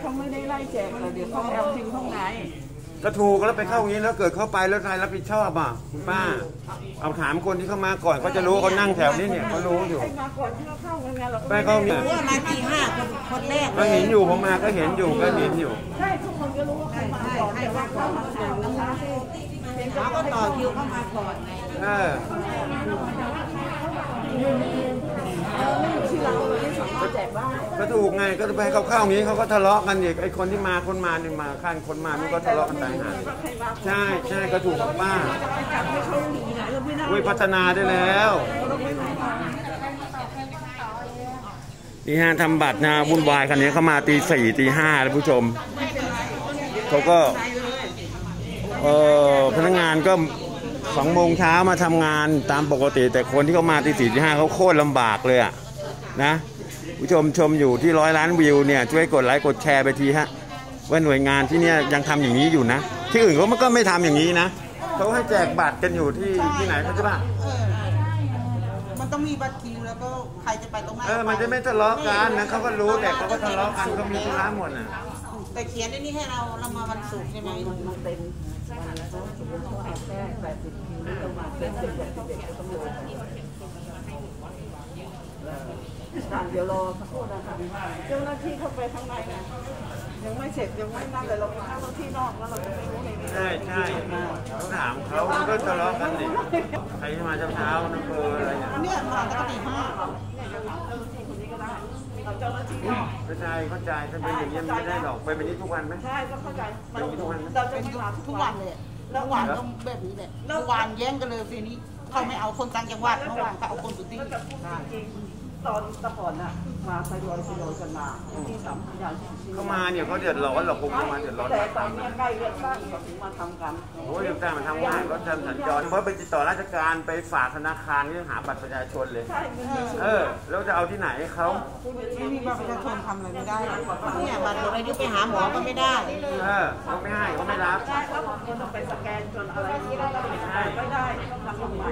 เขาไม่ได้ไล่แจกเลยเดี๋ยวเขาแอบทิ้งห้องไหนก็ถูกแล้วไปเข้าอย่างนี้แล้วเกิดเข้าไปแล้วใครรับผิดชอบอะคุณป้า เอาถามคนที่เข้ามาก่อนเขาจะรู้เขานั่งแถวนี้เนี่ยเขารู้อยู่ใครมาก่อนที่เราเข้ากันไงเราก็แม่เขามีรู้ว่ามาตีห้าคนคนแรกก็เห็นอยู่ผมมาก็เห็นอยู่ก็เห็นอยู่ใช่ทุกคนก็รู้ว่าใครมาก่อนแต่ว่าเข้ามาก่อนนะคะเพียงแต่เขาก็ว่าต่อคิวเข้ามาก่อนไงเออที่เราไม่สามารถแจ กได้ก็ถูกไงก็ไปให้เขาเข้าอย่างนี้เขาก็ทะเลาะกันอีกไอ้คนที่มาคนมาเนี่ยมาขั้นคนมามันก็ทะเลาะกันต่างหากว่าใครมาใช่ใช่ก็ถูกของป้าไปจับให้เขาหนีไหนเราไม่ได้อุ้ยพัฒนาได้แล้วนี่ฮะทำบัตรนะวุ่นวายคันนี้เข้ามาตีสี่ตีห้าแล้วผู้ชมเขาก็เออพนักงานก็สองโมงเช้ามาทำงานตามปกติ แต่คนที่เขามาตีสี่ตีห้าเขาโคตรลำบากเลยอะนะ ผู้ชมชมอยู่ที่ร้อยล้านวิวเนี่ยช่วยกดไลค์กดแชร์ไปทีฮะว่าหน่วยงานที่เนี่ยยังทำอย่างนี้อยู่นะ ที่อื่นเขาก็ไม่ทำอย่างนี้นะเขาให้แจกบัตรกันอยู่ที่ที่ไหนเขาใช่ปะเออมันต้องมีบัตรคิวแล้วก็ใครจะไปตรงไหนเออมันจะไม่ทะเลาะกันนะเขาก็รู้แต่เขาก็ทะเลาะกันเขามีธุระหมดน่ะแต่เขียนไอ้นี่ให้เราเรามาวันศุกร์ใช่ไหมมันเต็มวันละสองสมมติเขาเอาแค่แปดสิบคิวเรามาเป็นสิบเอ็ดสิบเอ็ดก็ต้อง เลยเดี๋ยวรอสักครู่นะคะเจ้าหน้าที่เข้าไปข้างในนะยังไม่เสร็จยังไม่นั่นเลยเราไปข้างเจ้าที่นอกแล้วเราจะไม่รู้ในนี้ใช่ใช่เขาถามเขามันก็ทะเลาะกันดิใครที่มาเช้าๆนั่นเบอร์อะไรเนี่ยเนี่ยมาตั้งแต่ตีห้าเอาเจ้าหน้าที่นอกเข้าใจเข้าใจถ้าเป็นอย่างนี้ยมันไม่ได้หรอกเป็นแบบนี้ทุกวันไหมใช่ก็เข้าใจเราเป็นทุกวันไหมเราจะเป็นไม่มาทุทุกกวัวันนเลยเมื่อวานก็แบบนี้แหละเมื่อวานแย่งกันเลยทีนี้เขาไม่เอาคนต่างจังหวัดเมื่อวานเขาเอาคนสุตี้ก็จะพูดจริงๆ ตอนแตะก่อนน่ะมาทยอยทยอยกันมาที่สามพยานที่เขามาเนี่ยเขาเดือดร้อนหรอกคงมาเดือดร้อนแต่ตอนนี้ใกล้เลือกตั้งก็ถึงมาทำกันโอ้ยต่างๆมันทำง่ายก็ทำสัญจรเพราะไปติดต่อราชการไปฝากธนาคารเรื่องหาบัตรประชาชนเลยใช่มันมีส่วนเออแล้วจะเอาที่ไหนให้เขาไม่มีบัตรประชาชนทำอะไรไม่ได้เนี่ยบัตรหมดอายุไปหาหมอก็ไม่ได้เออเขาไม่ให้เขาไม่รับใช่แล้วบางคนต้องไปสแกนจนอะไรที่ได้ไม่ได้ต้องทำใหม่